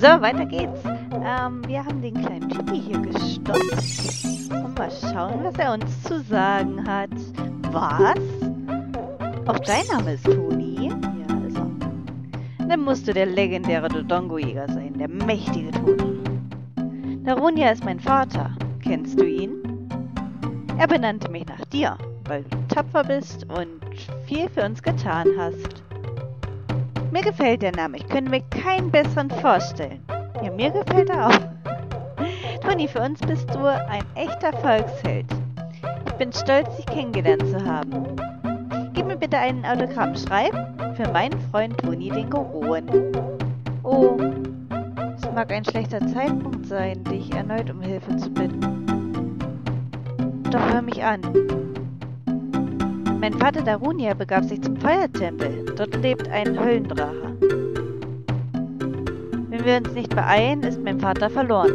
So, weiter geht's. Ähm, wir haben den kleinen Typi hier gestoppt. Und mal schauen, was er uns zu sagen hat. Was? Auch dein Name ist Toni? Ja, ist er. Dann musst du der legendäre Dodongo-Jäger sein, der mächtige Toni. Darunia ist mein Vater. Kennst du ihn? Er benannte mich nach dir, weil du tapfer bist und viel für uns getan hast. Mir gefällt der Name. Ich könnte mir keinen besseren vorstellen. Ja, mir gefällt er auch. Toni, für uns bist du ein echter Volksheld. Ich bin stolz, dich kennengelernt zu haben. Gib mir bitte einen Autogramm. Schreib für meinen Freund Toni den Goron. Oh, es mag ein schlechter Zeitpunkt sein, dich erneut um Hilfe zu bitten. Doch hör mich an. Mein Vater Darunia begab sich zum Feuertempel. Dort lebt ein Höllendrache. Wenn wir uns nicht beeilen, ist mein Vater verloren.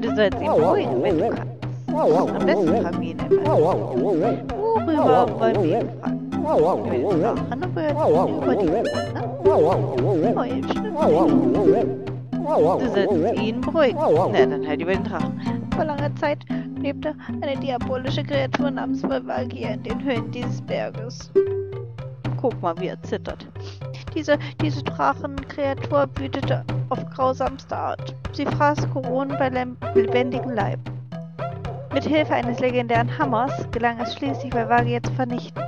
Du sollst ihn beruhigen, wenn du kannst. Am besten fragen wir ihn einfach. Worüber wollen wir ihn fragen? Über den Drachen oder über die? Heul, Du sollst ihn beruhigen. Na, dann halt über den Drachen. Vor langer Zeit lebte eine diabolische Kreatur namens Valvagia in den Höhen dieses Berges. Guck mal, wie er zittert. Diese, diese Drachenkreatur wütete auf grausamste Art. Sie fraß Koronen bei lebendigem Leib. Mit Hilfe eines legendären Hammers gelang es schließlich, Valvagia zu vernichten.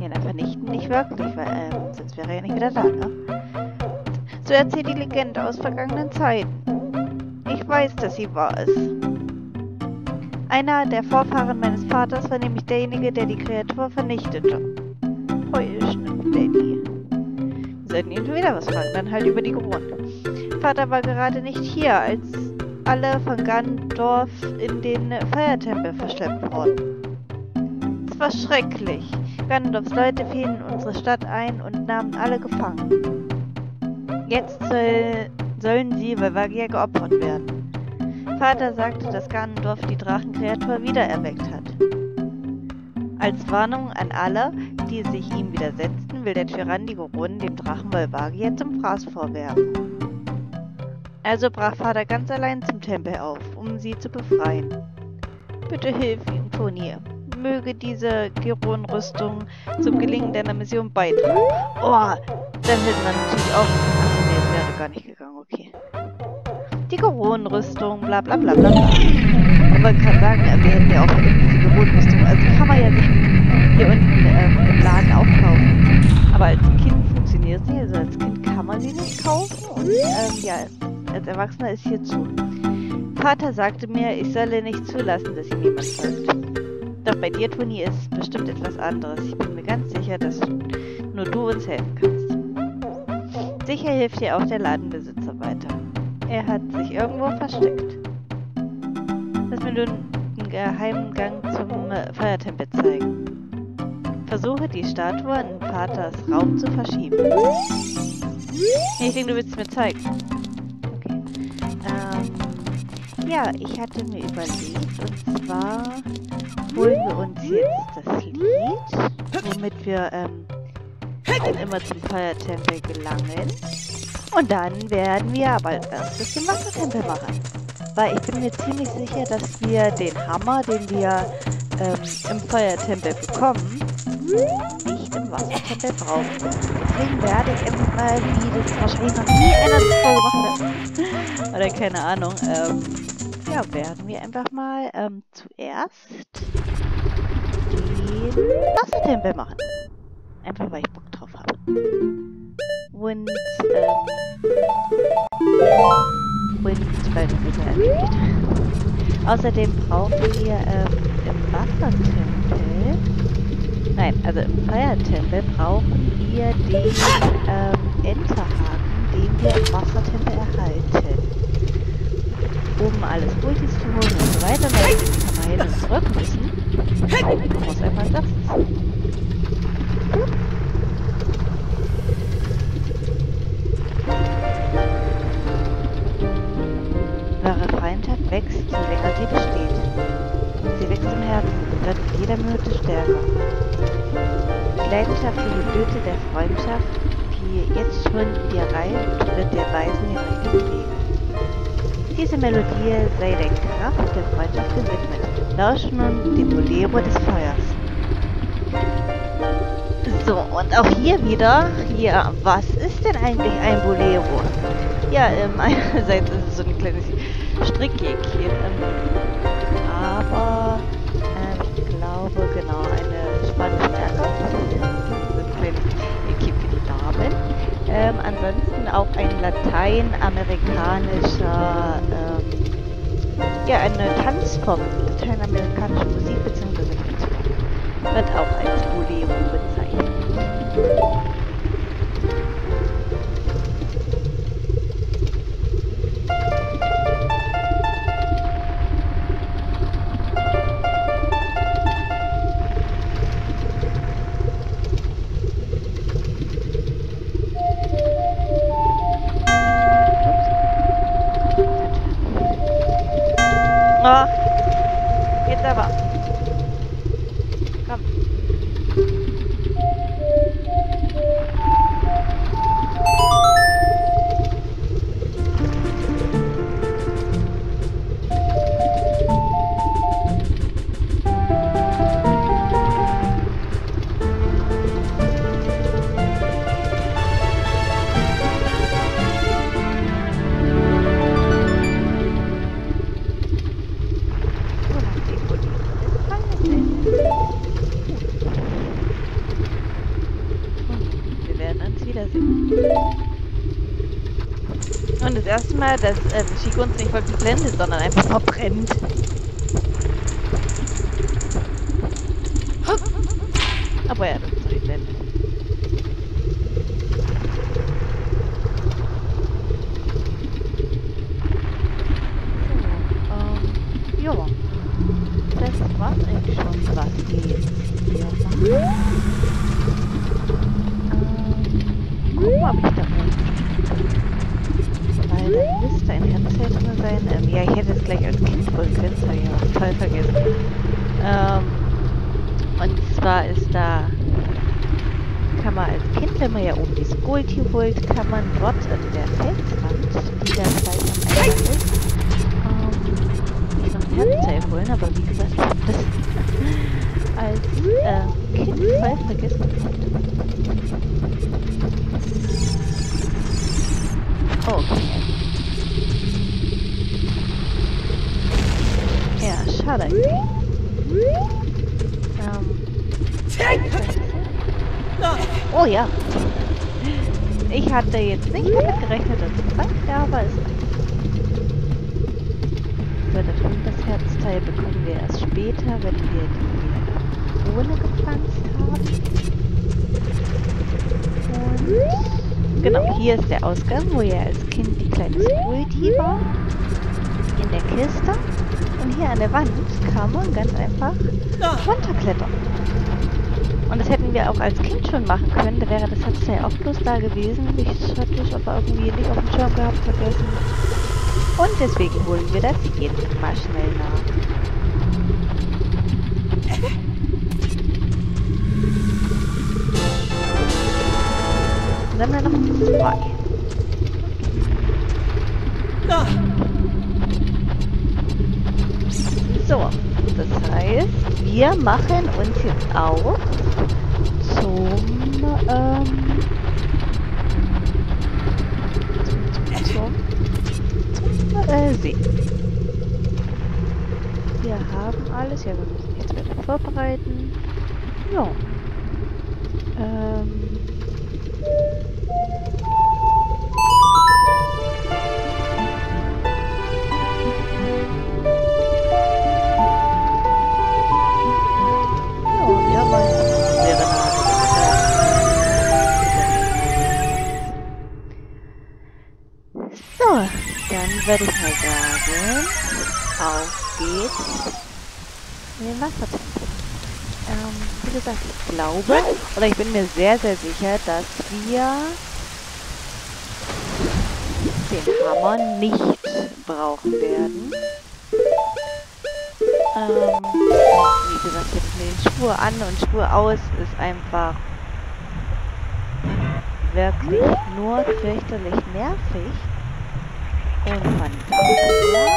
Ja, na, vernichten nicht wirklich, weil, ähm, sonst wäre er ja nicht wieder da, ne? So erzählt die Legende aus vergangenen Zeiten. Ich weiß, dass sie wahr ist. Einer der Vorfahren meines Vaters war nämlich derjenige, der die Kreatur vernichtete. Heul, schnippt Daddy. Wir sollten ihn wieder was fragen, dann halt über die Grund. Vater war gerade nicht hier, als alle von Gandorf in den Feiertempel verschleppt wurden. Es war schrecklich. Gandorfs Leute fielen in unsere Stadt ein und nahmen alle gefangen. Jetzt soll sollen sie Valvagia geopfert werden. Vater sagte, dass Ganondorf die Drachenkreatur wiedererweckt hat. Als Warnung an alle, die sich ihm widersetzten, will der Tyrann die Goron dem Drachen Valvagia zum Fraß vorwerfen. Also brach Vater ganz allein zum Tempel auf, um sie zu befreien. Bitte hilf ihm, Toni. Möge diese Geron-Rüstung zum Gelingen deiner Mission beitragen. Oh, dann hätte man natürlich auch... gar nicht gegangen, okay. Die Goron-Rüstung, bla bla bla bla. Ich wollte gerade sagen, wir hätten ja auch diese Goron-Rüstung. Also kann man ja sich hier unten ähm, im Laden auch kaufen. Aber als Kind funktioniert sie, also als Kind kann man sie nicht kaufen. Und ähm, ja, als Erwachsener ist hier zu. Vater sagte mir, ich solle nicht zulassen, dass ihm jemand folgt. Doch bei dir, Toni, ist bestimmt etwas anderes. Ich bin mir ganz sicher, dass nur du uns helfen kannst. Sicher hilft dir auch der Ladenbesitzer weiter. Er hat sich irgendwo versteckt. Lass mir nun einen geheimen Gang zum äh, Feiertempel zeigen. Versuche die Statue in Vaters Raum zu verschieben. Ich denke, du willst es mir zeigen. Okay. Ähm, ja, ich hatte mir überlegt, und zwar holen wir uns jetzt das Lied, womit wir ähm, dann immer zum Feiertempel gelangen. Und dann werden wir aber als erstes den Wassertempel machen. Weil ich bin mir ziemlich sicher, dass wir den Hammer, den wir ähm, im Feuertempel bekommen, nicht im Wassertempel brauchen. Deswegen werde ich einfach mal, wie das wahrscheinlich noch nie einer zuvor gemacht hat, oder keine Ahnung, ähm, ja, werden wir einfach mal ähm, zuerst den Wassertempel machen. Einfach, weil ich Bock drauf habe. Und, ähm, und weil das wieder entsteht. Außerdem brauchen wir ähm, im Wassertempel, nein, also im Feiertempel brauchen wir den ähm, Enterhaken, den wir im Wassertempel erhalten. Um alles Ultis zu holen und so weiter, weil wir die Kammer zurück müssen. Ich muss einfach das. Wahre Freundschaft wächst, je länger sie besteht. Sie wächst im Herzen und wird mit jeder Minute stärker. leidenschaftliche Blüte der Freundschaft, die jetzt schon dir reift, wird dir weisen den richtigen Weg. Diese Melodie sei der Kraft der Freundschaft gewidmet. Lausch nun dem Bolero des Feuers. So, und auch hier wieder, ja, was ist denn eigentlich ein Bolero? Ja, ähm, einerseits ist es so ein kleines Strickjäckchen, ähm, aber ähm, ich glaube, genau, eine spanische so ein kleines Jäckchen für die Damen. Ähm, ansonsten auch ein lateinamerikanischer, ähm, ja, eine Tanzform, lateinamerikanische Musik bzw. Tanzform wird auch als Bolero bezeichnet. Oh, Dass ähm, Chico nicht wirklich blendet, sondern einfach verbrennt. Aber er hat uns noch geblendet. So, ähm, ja. Das war's eigentlich schon, was Ähm, ja, ich hätte es gleich als habe ich aber total vergessen. Ähm, und zwar ist da, kann man als Kind, wenn man ja oben dieses Goldie holt, kann man dort an der Felswand, die da gleich am Eingang ist, ähm, noch ein Herzteil holen, aber wie gesagt, ich habe das als äh, Kind voll vergessen. Oh, okay. Schade eigentlich. Ähm. Oh ja. Ich hatte jetzt nicht damit gerechnet, dass es ja, aber reicht. So, da das Herzteil bekommen wir erst später, wenn wir die Krone gepflanzt haben. Und genau, hier ist der Ausgang, wo ja als Kind die kleine Squirty war. Der Kiste. Und hier an der Wand kann man ganz einfach runterklettern. Und das hätten wir auch als Kind schon machen können. Da wäre das Herzteil auch bloß da gewesen. Ich hatte es aber irgendwie nicht auf dem Schirm gehabt, vergessen. Und deswegen holen wir das jetzt mal schnell nach. Dann haben wir noch zwei. So, das heißt, wir machen uns jetzt auf zum, ähm, zum, zum, zum äh, See. Wir haben alles, ja, wir müssen jetzt weiter vorbereiten. Ja. Ähm. Würde ich mal sagen, auf geht's in den Wassertempel. Ähm, wie gesagt, ich glaube, oder ich bin mir sehr, sehr sicher, dass wir den Hammer nicht brauchen werden. Ähm, wie gesagt, jetzt mit den Spur an und Spur aus ist einfach wirklich nur fürchterlich nervig. Daher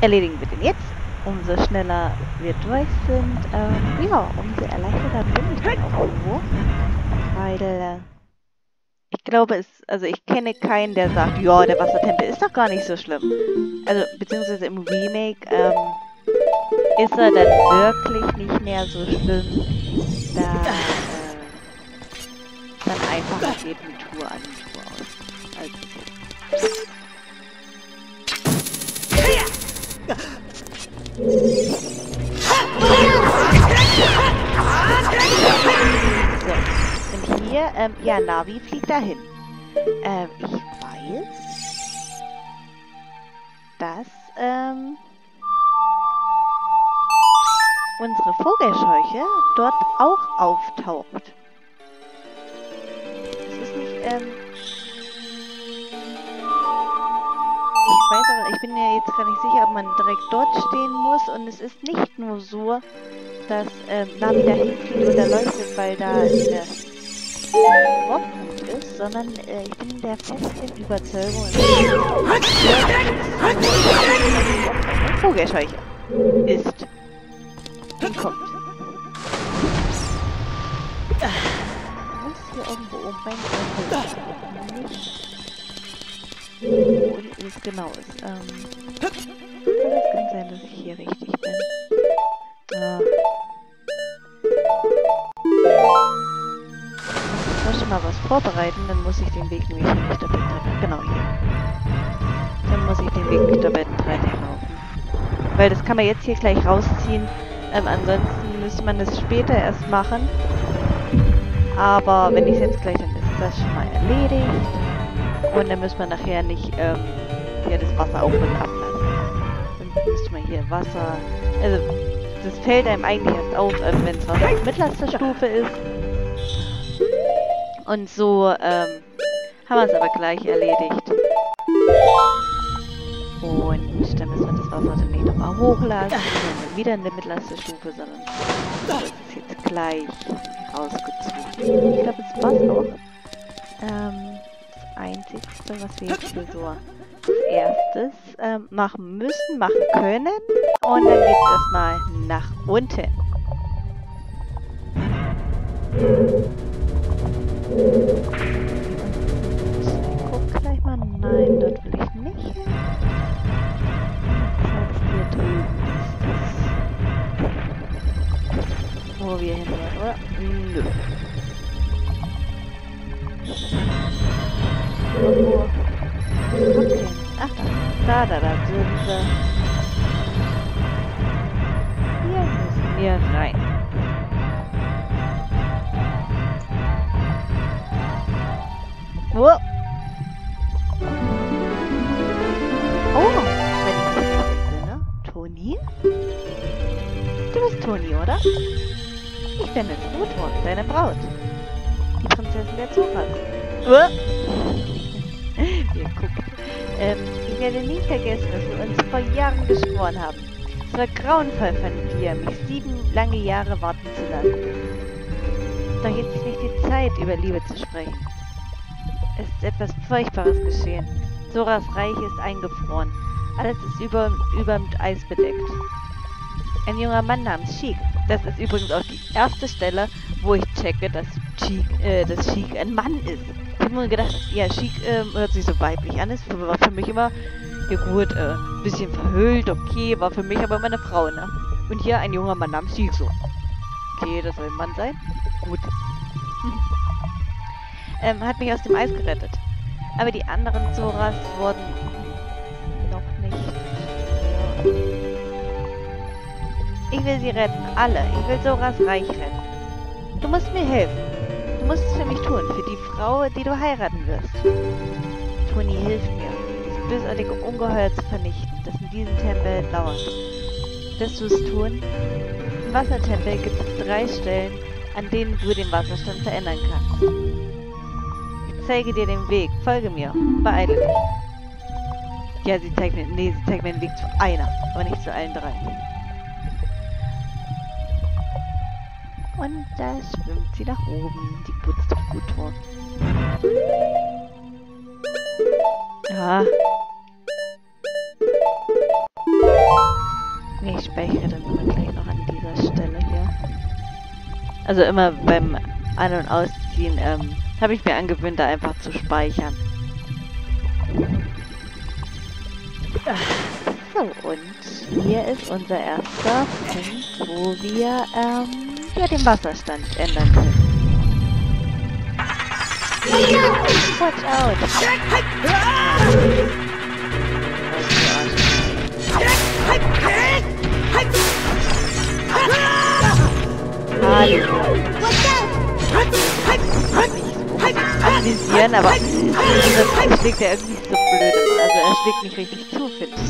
erledigen wir den jetzt. Umso schneller wir durch sind, ähm, ja, umso erleichterter bin ich dann auch irgendwo. Weil, äh, ich glaube, es, also ich kenne keinen, der sagt, ja, der Wassertempel ist doch gar nicht so schlimm. Also, beziehungsweise im Remake, ähm, ist er dann wirklich nicht mehr so schlimm, da äh, dann einfacher geht mit Tour an Tour aus. Und hier, ähm, ja, Navi fliegt dahin. Ähm, ich weiß, dass, ähm, unsere Vogelscheuche dort auch auftaucht. Das ist nicht, ähm... Ich ich bin mir jetzt gar nicht sicher, ob man direkt dort stehen muss und es ist nicht nur so, dass ähm, Navi dahin fliegt oder leuchtet, weil da eine Warpunkt ist, sondern äh, ich bin der festen Überzeugung, ist Vogelscheuche ist kommt. Muss hier irgendwo oben beim nicht. Wo es genau ist. Ähm. Es kann sein, dass ich hier richtig bin. Ah. Ich muss schon mal was vorbereiten, dann muss ich den Weg nämlich nicht doppelt treffen. Genau hier. Dann muss ich den Weg nicht doppelt laufen. Weil das kann man jetzt hier gleich rausziehen. Ähm, ansonsten müsste man das später erst machen. Aber wenn ich es jetzt gleich, dann ist das schon mal erledigt. Und dann müssen wir nachher nicht ähm, hier das Wasser auf und ablassen. Dann müsste man hier Wasser... Also, das fällt einem eigentlich erst auf, ähm, wenn es Wasser auf mittlerster Stufe ist. Und so ähm, haben wir es aber gleich erledigt. Und dann müssen wir das Wasser dann nicht nochmal hochlassen, dann wieder in der mittlerste Stufe, sondern das ist jetzt gleich rausgezogen. Ich glaube, es war's auch. Ähm, das Einzige, was wir jetzt hier so als erstes ähm, machen müssen, machen können. Und dann geht es erstmal nach unten. Grauenvoll von dir, mich sieben lange Jahre warten zu lassen. Doch jetzt ist nicht die Zeit, über Liebe zu sprechen. Es ist etwas Furchtbares geschehen. Soras Reich ist eingefroren. Alles ist über, über mit Eis bedeckt. Ein junger Mann namens Sheik das ist übrigens auch die erste Stelle, wo ich checke, dass Chic, äh, dass Chic ein Mann ist. Ich habe mir gedacht, ja, Chic äh, hört sich so weiblich an. Das war für mich immer, ja gut, äh, bisschen verhüllt, okay, war für mich aber immer eine Frau, ne? Und hier ein junger Mann namens Chic so. Okay, das soll ein Mann sein. Gut. ähm, hat mich aus dem Eis gerettet. Aber die anderen Zoras wurden noch nicht. Ich will sie retten, alle. Ich will Soras Reich retten. Du musst mir helfen. Du musst es für mich tun, für die Frau, die du heiraten wirst. Toni, hilf mir, dieses bösartige Ungeheuer zu vernichten, das in diesem Tempel lauert. Wirst du es tun? Im Wassertempel gibt es drei Stellen, an denen du den Wasserstand verändern kannst. Ich zeige dir den Weg. Folge mir. Beeile dich. Ja, sie zeigt mir... Nee, sie zeigt mir den Weg zu einer, aber nicht zu allen drei. Und da schwimmt sie nach oben. Die putzt gut vor. Speichere dann immer gleich noch an dieser Stelle hier. Also immer beim An- und Ausziehen ähm, habe ich mir angewöhnt, da einfach zu speichern. So, und hier ist unser erster Punkt, wo wir ähm, ja, den Wasserstand ändern können. Watch out! Hallo. Anvisieren, aber das schlägt ja irgendwie so blöd. Also er schlägt nicht richtig zu, finde ich.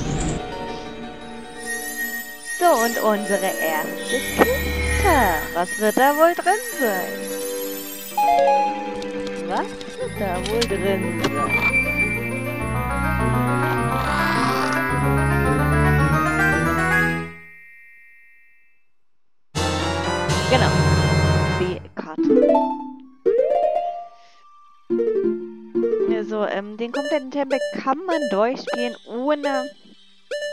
So, und unsere erste Kiste. Was wird da wohl drin sein? Was wird da wohl drin sein? Den kompletten Tempel kann man durchspielen, ohne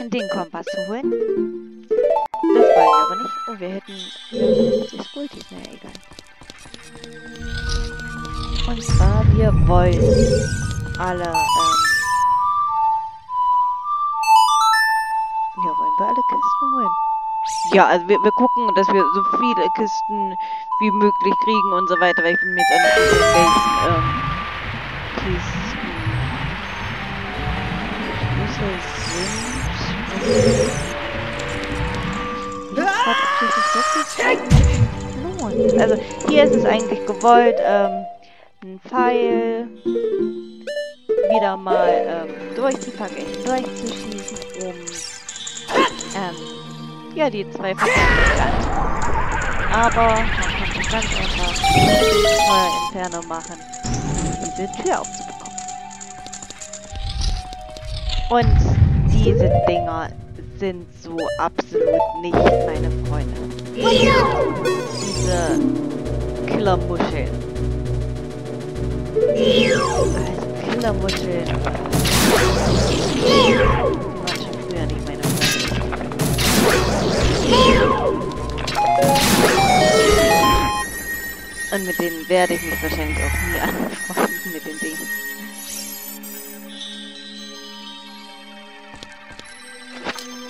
den Kompass zu holen. Das wollen wir aber nicht. Oh, wir hätten 50 Skultis. Naja, egal. Und zwar, wir wollen alle, ähm... Ja, wollen wir alle Kisten holen? Ja, also wir, wir gucken, dass wir so viele Kisten wie möglich kriegen und so weiter, weil ich bin mir jetzt auch nicht sicher, ähm, Kisten sind. Also hier ist es eigentlich gewollt, ähm, ein Pfeil wieder mal ähm, durch die Fackeln durchzuschießen, um ähm, ja, die zwei Fackeln Aber man kann es ganz einfach mit Feuerinferno machen, diese Tür aufzubekommen. Und diese Dinger sind so absolut nicht meine Freunde. Diese Killermuscheln. Also Killermuscheln. Die waren schon früher nicht meine Freunde. Und mit denen werde ich mich wahrscheinlich auch nie anfreunden mit den Dingen.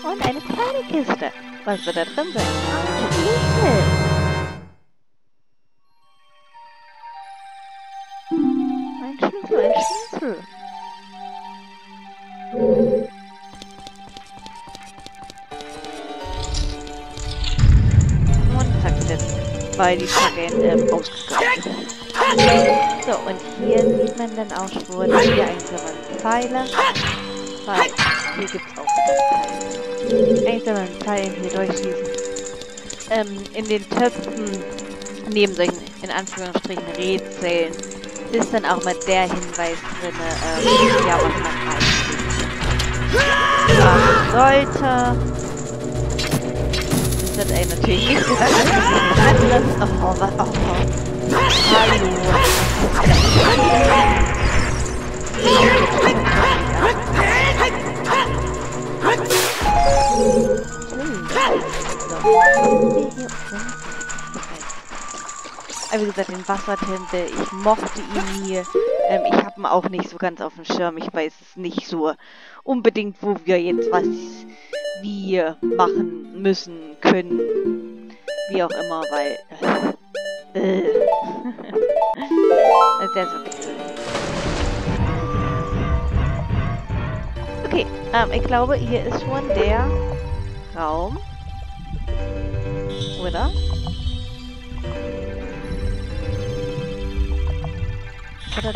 Und eine kleine Kiste. Was wird da drin sein? Ein Schlüssel. Ein Schlüssel, ein Schlüssel. Und zack, sind zwei die Fackeln ähm, ausgegangen. So, und hier sieht man dann auch schon die einzelnen Pfeile. Pfeil. Hier gibt es auch wieder. Einzelnen Pfeilen hier durchschießen. Ähm, in den Töpfen, neben solchen, in Anführungsstrichen, Rätseln, ist dann auch mal der Hinweis drin, ähm, ja, was man machen sollte. Das wird einem natürlich nicht gesagt, dass ich nicht anlassen. Oh, was, oh, oh. Hallo. Aber wie gesagt, den Wassertempel, ich mochte ihn nie. Ähm, ich habe ihn auch nicht so ganz auf dem Schirm. Ich weiß nicht so unbedingt, wo wir jetzt was wir machen müssen, können. Wie auch immer, weil... Äh. Also der ist okay. Okay, ähm, ich glaube, hier ist schon der Raum. Oder? Oder?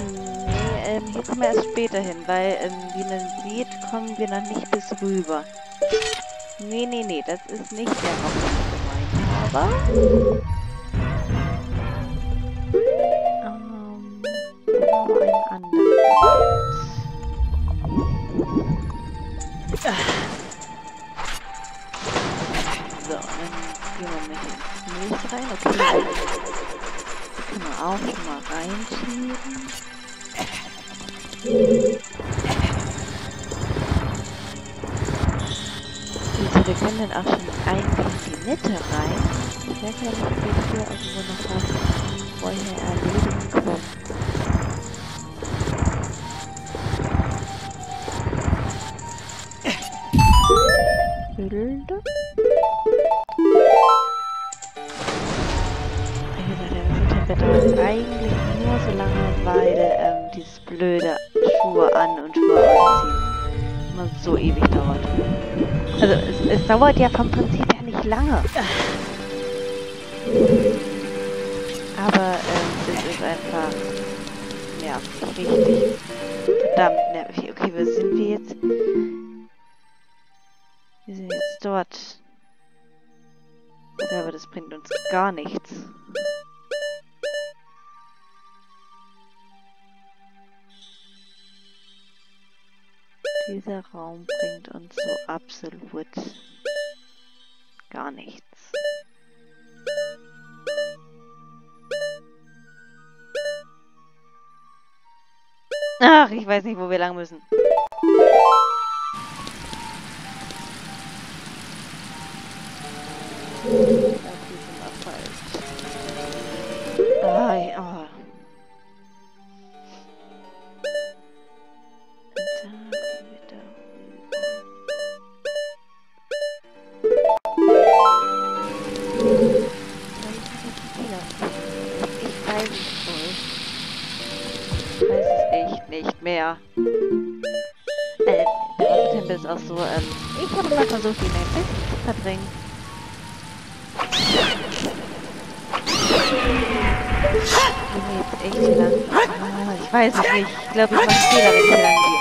Nee, ähm, hier kommen wir erst später hin, weil, ähm, wie man sieht, kommen wir noch nicht bis rüber. Nee, nee, nee, das ist nicht der ich gemeint habe. Ähm, aber einen anderen. So, dann gehen wir mit ins Milch rein. Okay. Können wir auch schon mal reinschieben. So, wir können dann auch schon eigentlich in die Mitte rein. Ich werde ja nicht, ob wir hier irgendwo noch was vorher erledigen können. Gesagt, der Wetterwetter ist eigentlich nur so lange, weil ähm, dieses blöde Schuhe an und Schuhe ausziehen immer so ewig dauert. Also es, es dauert ja vom Prinzip her nicht lange. Aber ähm, es ist einfach nervig, richtig. Verdammt nervig. Okay, wo sind wir jetzt? Wir sind jetzt dort. Aber das bringt uns gar nichts. Dieser Raum bringt uns so absolut gar nichts. Ach, ich weiß nicht, wo wir lang müssen. Ah, ja. Weiß es nicht. Ich glaube, ich mache Fehler, wenn ich hier lang gehe.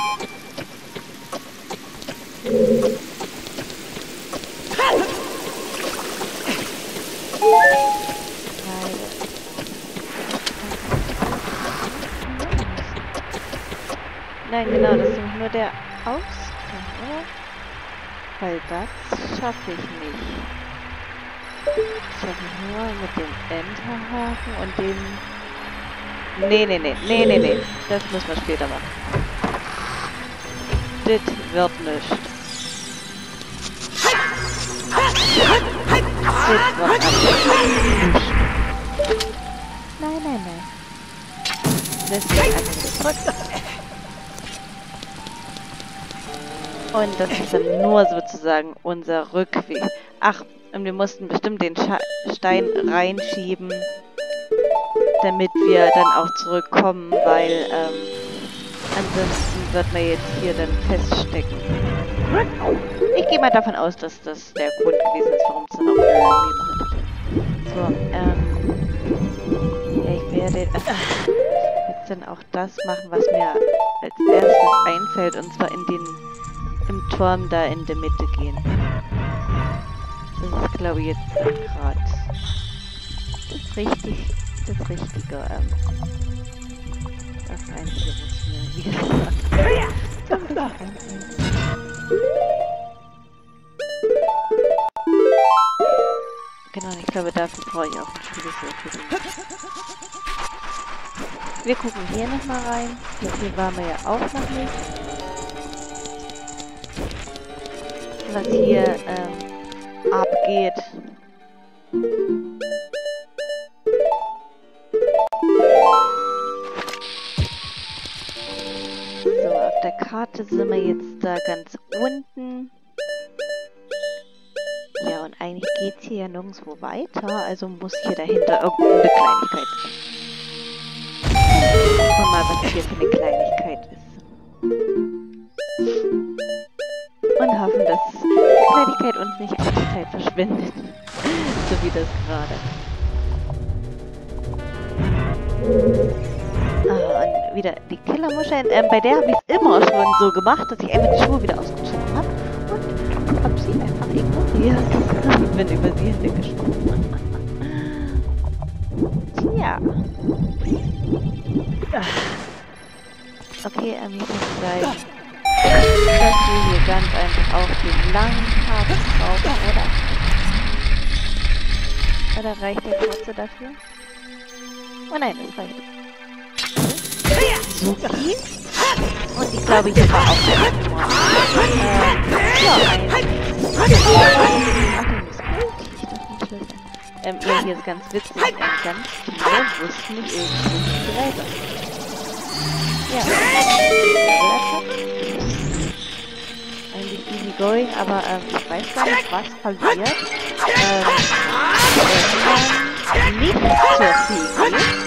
Nein, genau, das ist nur der Ausgang, oder? Weil das schaffe ich nicht. Das schaffe ich nur mit dem Enterhaken und dem... Nee, nee, nee, nee, nee, nee. Das müssen wir später machen. Das wird nicht. Das wird absolut nicht. Nein, nein, nein. Das wird einfach nicht. Und das ist dann nur sozusagen unser Rückweg. Ach, und wir mussten bestimmt den Scha Stein reinschieben, damit wir dann auch zurückkommen, weil ähm, ansonsten wird man jetzt hier dann feststecken. Ich gehe mal davon aus, dass das der Grund gewesen ist, warum es dann auch irgendwie macht. So, ähm, ja, ich werde jetzt dann auch das machen, was mir als erstes einfällt, und zwar in den im Turm da in der Mitte gehen. Das ist, glaube ich, jetzt gerade richtig, das Richtige. Ähm, das Einzige, was mir, wie gesagt, das Genau, ich glaube, dafür brauche ich auch einen Schlüssel. Wir gucken hier nochmal rein. Hier waren wir ja auch noch nicht. was hier ähm, abgeht. Karte sind wir jetzt da ganz unten. Ja, und eigentlich geht's hier ja nirgendwo weiter, also muss hier dahinter irgendeine Kleinigkeit sein. Gucken wir mal, was hier für eine Kleinigkeit ist und hoffen, dass die Kleinigkeit uns nicht einfach Zeit verschwindet. so wie das gerade. Wieder die Killermuscheln. Ähm, bei der habe ich es immer schon so gemacht, dass ich einfach die Schuhe wieder ausgezogen habe und habe sie einfach ignoriert. Ich bin über sie hinweggesprungen. Tja. Okay, ähm, hier ist gleich dass wir hier ganz einfach auf den langen Kabel brauchen, oder? Oder reicht der kurze dafür? Oh nein, das reicht. Suki. Und ich glaube, hier war auch der ein Schlüssel. Ähm, ja, hier ist ganz witzig. Ähm, ganz viele wussten nicht irgendwelche Gräser. Ja. Eigentlich easy going, aber ähm, ich weiß gar nicht, was passiert. Ähm, wenn nicht zur Fee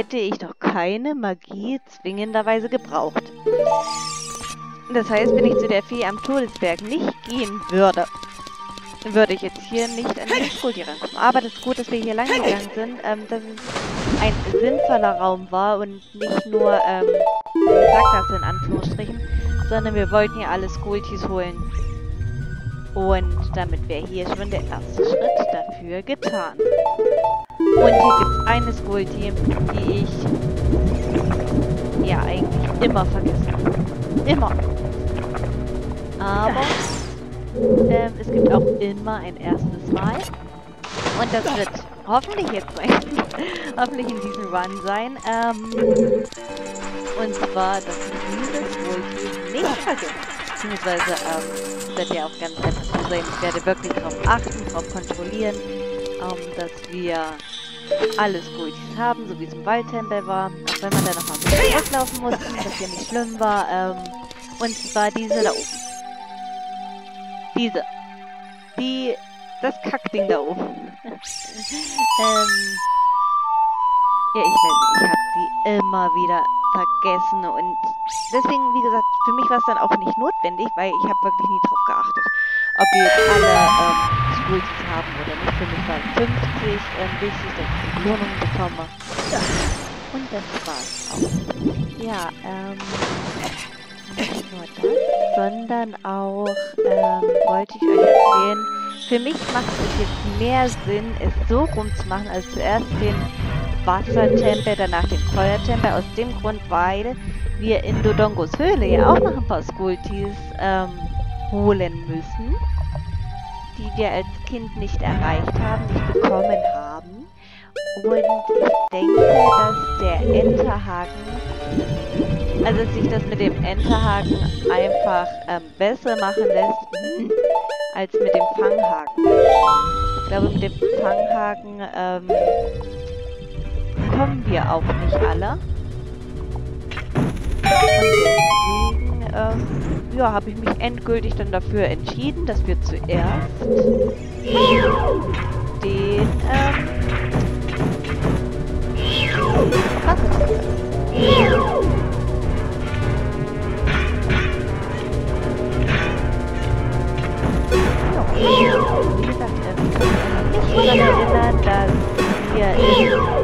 hätte ich doch keine Magie zwingenderweise gebraucht. Das heißt, wenn ich zu der Fee am Todesberg nicht gehen würde, würde ich jetzt hier nicht an den Skulti rankommen. Aber das ist gut, dass wir hier lang gegangen sind, ähm, dass es ein sinnvoller Raum war und nicht nur ähm, Sackgasse in Anführungsstrichen, sondern wir wollten hier alle Skultis holen. Und damit wäre hier schon der erste Schritt dafür getan. Und hier gibt es eine Skulti, die ich ja eigentlich immer vergesse. Immer. Aber ähm, es gibt auch immer ein erstes Mal. Und das wird hoffentlich jetzt sein. hoffentlich in diesem Run sein. Ähm, und zwar, dass dieses wohl nicht vergisst. Beziehungsweise, ähm, wird ja auch ganz einfach so sein. Ich werde wirklich darauf achten, darauf kontrollieren, ähm, dass wir alles Gultis haben, so wie es im Waldtempel war. Auch wenn man da nochmal ein bisschen rauslaufen musste, was ja nicht schlimm war. Ähm, und zwar diese da oben. Diese. Die, das Kackding da oben. ähm, ja, ich weiß nicht, ich habe die immer wieder vergessen und deswegen, wie gesagt, für mich war es dann auch nicht notwendig, weil ich habe wirklich nie drauf geachtet, ob wir jetzt alle ähm, Schulzes haben oder nicht. Für mich waren 50 ähm, wichtig, dass ich die Belohnung bekomme. Ja. Und das war's auch. Ja, ähm, nicht nur das, sondern auch, ähm, wollte ich euch erzählen, für mich macht es jetzt mehr Sinn, es so rumzumachen, als zuerst den Wassertempel, danach den Feuertempel. Aus dem Grund, weil wir in Dodongos Höhle ja auch noch ein paar Skultis ähm, holen müssen, die wir als Kind nicht erreicht haben, nicht bekommen haben. Und ich denke, dass der Enterhaken, also sich das mit dem Enterhaken einfach ähm, besser machen lässt, als mit dem Fanghaken. Ich glaube, mit dem Fanghaken ähm, kommen wir auch nicht alle. Deswegen, ähm, ja, habe ich mich endgültig dann dafür entschieden, dass wir zuerst den, ähm, Wie gesagt, ähm, ich muss daran erinnern, dass wir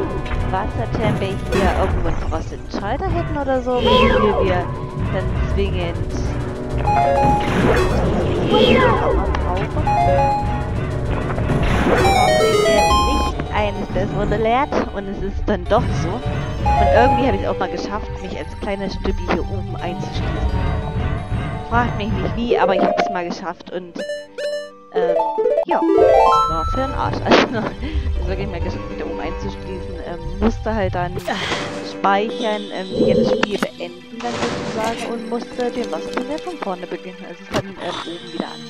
Wassertempel hier irgendwo einen verrosteten Schalter hätten oder so, wofür wir dann zwingend nicht eines Besseren belehrt und es ist dann doch so. Und irgendwie habe ich es auch mal geschafft, mich als kleiner Stüppi hier oben einzuschließen. Fragt mich nicht wie, aber ich habe es mal geschafft und ähm, ja, das war für den Arsch. Also, das wirklich mal geschafft, mich da oben einzuschließen. Ähm, musste halt dann speichern, ähm, hier das Spiel beenden dann sozusagen und musste den Wassertunnel von vorne beginnen. Also es fängt ähm, oben wieder an.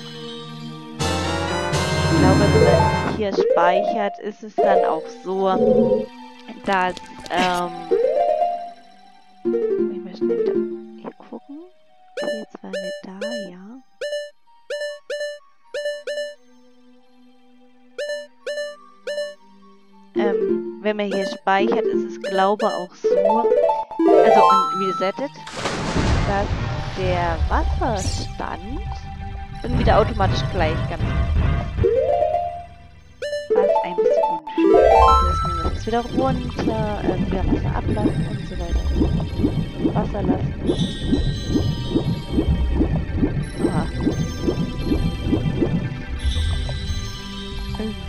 Ich glaube, wenn man hier speichert, ist es dann auch so, dass, ähm, ich möchte wieder hier gucken. Jetzt waren wir da, ja. Ähm, wenn man hier speichert, ist es glaube auch so, also und resettet, dass der Wasserstand dann wieder automatisch gleich ganz was ein bisschen unschön. Lassen wir wieder runter, äh, wieder Wasser ablassen und so weiter. Wasser lassen.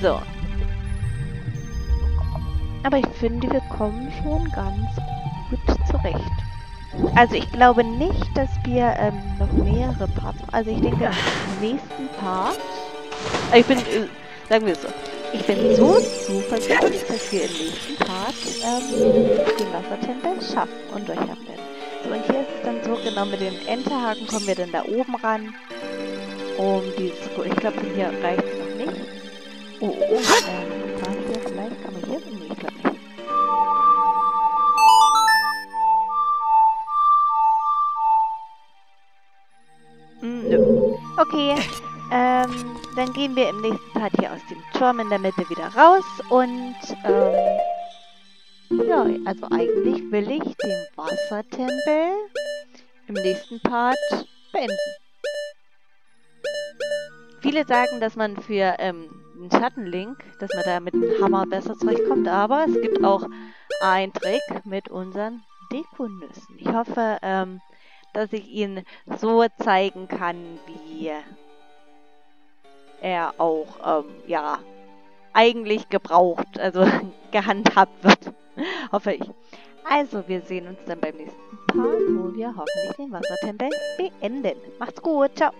So. Aber ich finde, wir kommen schon ganz gut recht. Also ich glaube nicht, dass wir ähm, noch mehrere Parts... Also ich denke, im nächsten Part... Ich bin, äh, sagen wir es so, ich bin so zuversichtlich, dass wir im nächsten Part ähm, den Wassertempel schaffen und durchhaben werden. So, und hier ist es dann so, genau mit dem Enterhaken kommen wir dann da oben ran. Um dieses, ich glaube, von hier reicht es noch nicht. Oh, oh, oh, ähm, gehen wir im nächsten Part hier aus dem Turm in der Mitte wieder raus und, ähm, ja, also eigentlich will ich den Wassertempel im nächsten Part beenden. Viele sagen, dass man für ähm, einen Schattenlink, dass man da mit dem Hammer besser zurechtkommt, aber es gibt auch einen Trick mit unseren Dekonüssen. Ich hoffe, ähm, dass ich ihn so zeigen kann, wie er auch, ähm, ja, eigentlich gebraucht, also gehandhabt wird. Hoffe ich. Also, wir sehen uns dann beim nächsten Part, wo wir hoffentlich den Wassertempel beenden. Macht's gut, ciao.